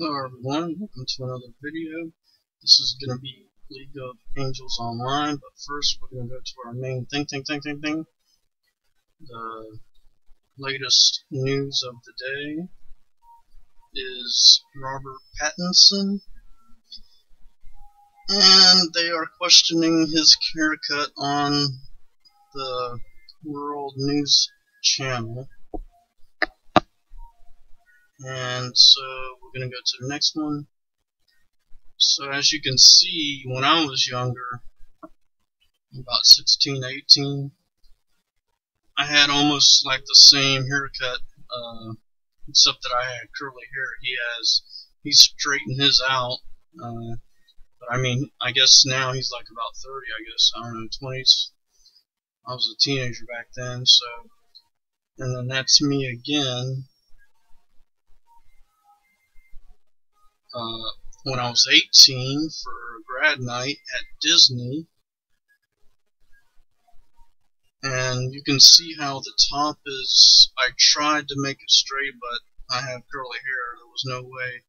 Hello everyone, welcome to another video. This is going to be League of Angels Online, but first we're going to go to our main thing, thing, thing, thing, thing. The latest news of the day is Robert Pattinson, and they are questioning his haircut on the World News Channel. And so we're to go to the next one. So as you can see, when I was younger, about 16, 18, I had almost like the same haircut, uh, except that I had curly hair. He has, he straightened his out. Uh, but I mean, I guess now he's like about 30, I guess, I don't know, 20s. I was a teenager back then, so, and then that's me again. Uh, when I was 18 for a grad night at Disney. And you can see how the top is, I tried to make it straight, but I have curly hair, there was no way.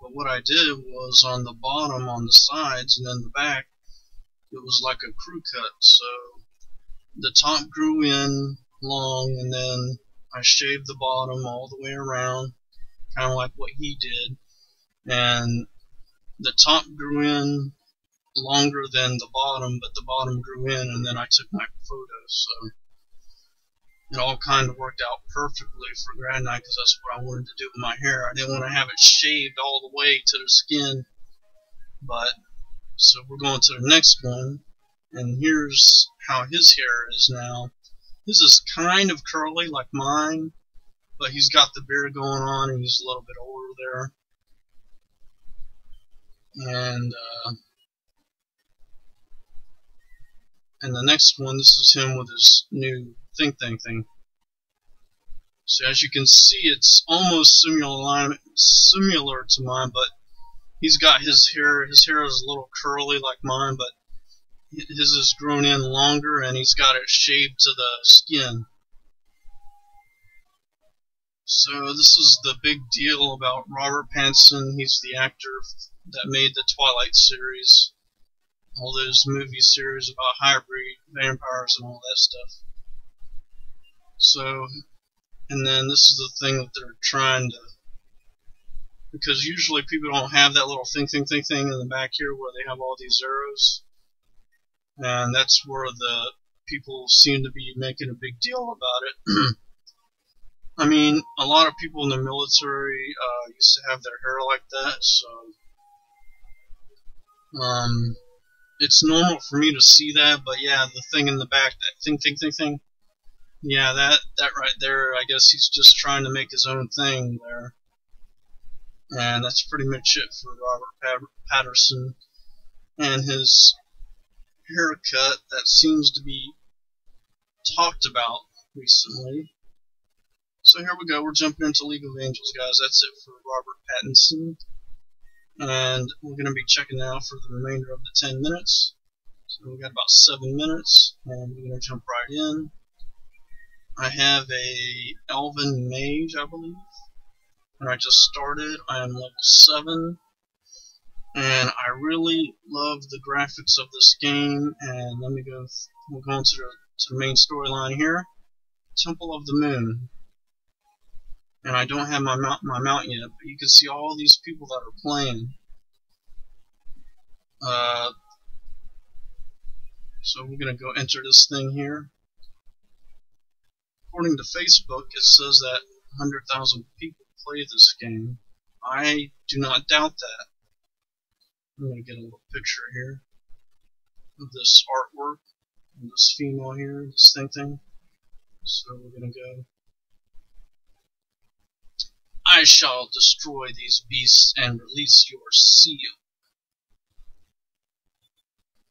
But what I did was on the bottom, on the sides, and then the back, it was like a crew cut. So the top grew in long, and then I shaved the bottom all the way around, kind of like what he did and the top grew in longer than the bottom, but the bottom grew in, and then I took my photos, so it all kind of worked out perfectly for grad night because that's what I wanted to do with my hair. I didn't want to have it shaved all the way to the skin, but so we're going to the next one, and here's how his hair is now. His is kind of curly like mine, but he's got the beard going on, and he's a little bit older there and uh, and the next one, this is him with his new think thing thing. So as you can see, it's almost similar similar to mine, but he's got his hair. His hair is a little curly like mine, but his is grown in longer, and he's got it shaved to the skin. So this is the big deal about Robert Pattinson. He's the actor that made the Twilight series, all those movie series about hybrid vampires and all that stuff. So, and then this is the thing that they're trying to, because usually people don't have that little thing, thing, thing, thing in the back here where they have all these arrows, and that's where the people seem to be making a big deal about it. I mean, a lot of people in the military uh, used to have their hair like that, so um, it's normal for me to see that, but yeah, the thing in the back, that thing, thing, thing, thing. Yeah, that that right there. I guess he's just trying to make his own thing there, and that's pretty much it for Robert Patterson and his haircut that seems to be talked about recently. So here we go. We're jumping into League of Angels, guys. That's it for Robert Pattinson and we're going to be checking now for the remainder of the 10 minutes. So we've got about 7 minutes, and we're going to jump right in. I have a Elven Mage, I believe, and I just started. I am level 7, and I really love the graphics of this game, and let me go, we're going to the, to the main storyline here. Temple of the Moon and I don't have my mount, my mount yet, but you can see all these people that are playing. Uh, so we're going to go enter this thing here. According to Facebook, it says that 100,000 people play this game. I do not doubt that. I'm going to get a little picture here of this artwork, and this female here, this thing thing. So we're going to go I shall destroy these beasts and release your seal.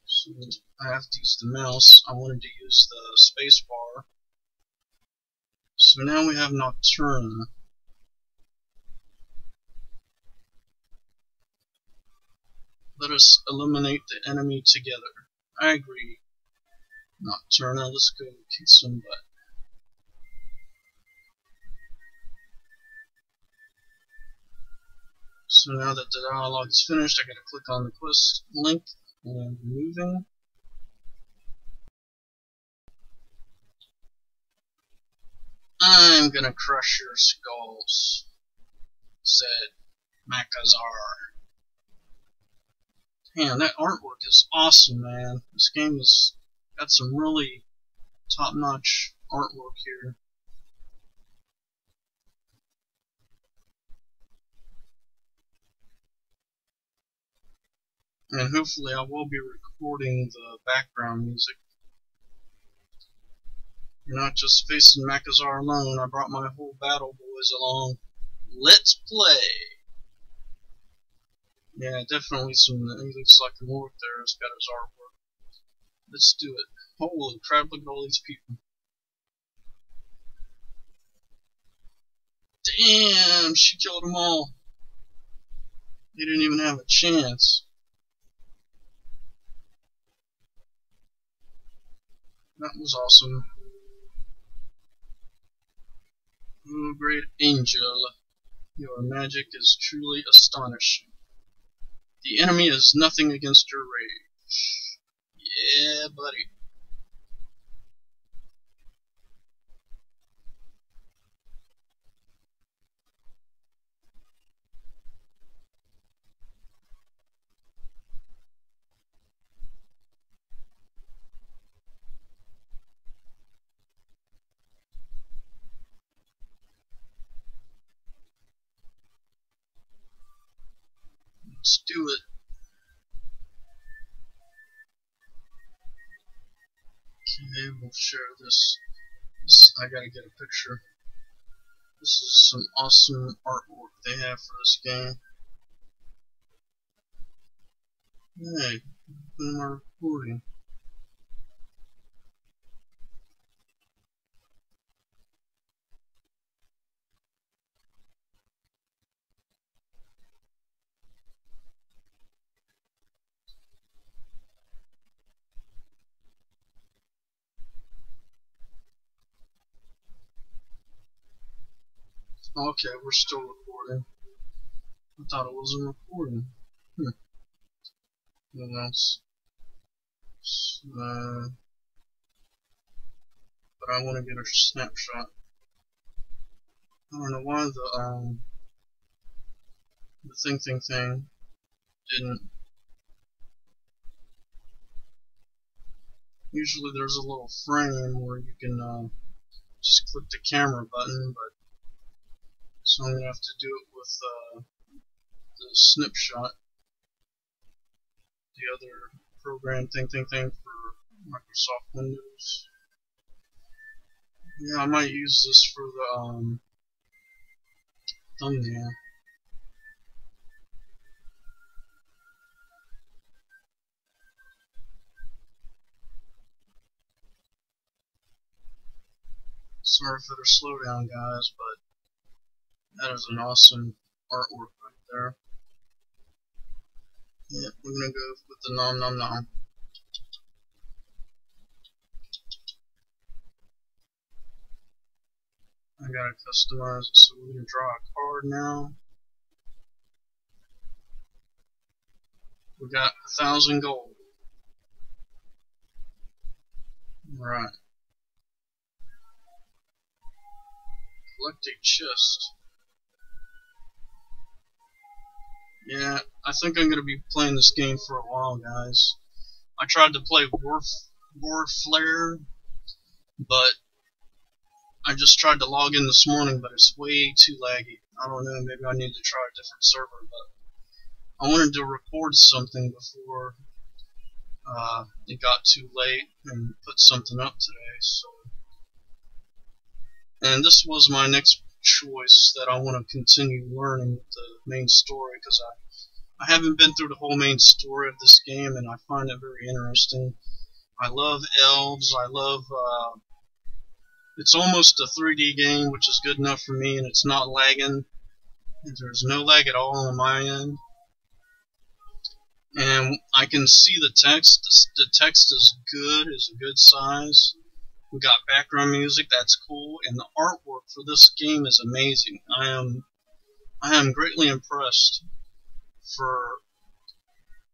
So I have to use the mouse. I wanted to use the space bar. So now we have Nocturna. Let us eliminate the enemy together. I agree. Nocturna, let's go kick some butt. So now that the dialogue is finished, I gotta click on the quest link and moving. I'm gonna crush your skulls, said Makazar. Man, that artwork is awesome, man. This game has got some really top-notch artwork here. And hopefully I will be recording the background music. You're not just facing Makazar alone, I brought my whole battle boys along. Let's play! Yeah, definitely some, he looks like the work there has got his artwork. Let's do it. Holy crap, look at all these people. Damn, she killed them all. They didn't even have a chance. That was awesome. Oh, great angel, your magic is truly astonishing. The enemy is nothing against your rage. Yeah, buddy. Let's do it. Okay, we'll share this. this. I gotta get a picture. This is some awesome artwork they have for this game. Hey, my recording. Okay, we're still recording. I thought it wasn't recording. Hmm. What else? Uh, but I want to get a snapshot. I don't know why the um the thing thing thing didn't. Usually there's a little frame where you can uh, just click the camera button, but so I'm going to have to do it with uh, the snapshot, the other program thing thing thing for Microsoft Windows. Yeah, I might use this for the um, thumbnail. Sorry for the slowdown, guys, but that is an awesome artwork right there. Yeah, we're gonna go with the nom nom nom. I gotta customize it so we're gonna draw a card now. We got a thousand gold. Right. Collect a chest. Yeah, I think I'm going to be playing this game for a while, guys. I tried to play War, War Flare, but I just tried to log in this morning, but it's way too laggy. I don't know, maybe I need to try a different server, but I wanted to record something before uh, it got too late and put something up today, so... And this was my next choice that I want to continue learning the main story because I I haven't been through the whole main story of this game and I find it very interesting. I love elves. I love. Uh, it's almost a 3D game, which is good enough for me, and it's not lagging. There's no lag at all on my end. And I can see the text. The text is good, is a good size. We got background music, that's cool, and the artwork for this game is amazing. I am I am greatly impressed. for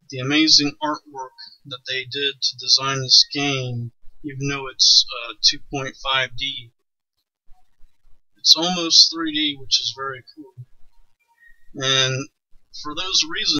the amazing artwork that they did to design this game, even though it's uh, 2.5D. It's almost 3D, which is very cool. And for those reasons,